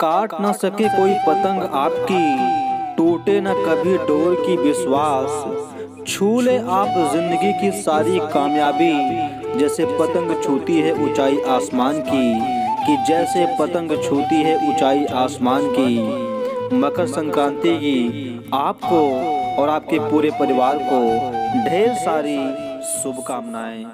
काट न सके कोई पतंग आपकी, टूटे न कभी डोर की विश्वास। छू ले आप ज़िंदगी की सारी कामयाबी, जैसे पतंग छूती है ऊंचाई आसमान की, कि जैसे पतंग छूती है ऊंचाई आसमान की। मकर संक्रांति की आपको और आपके पूरे परिवार को ढेर सारी शुभकामनाएँ।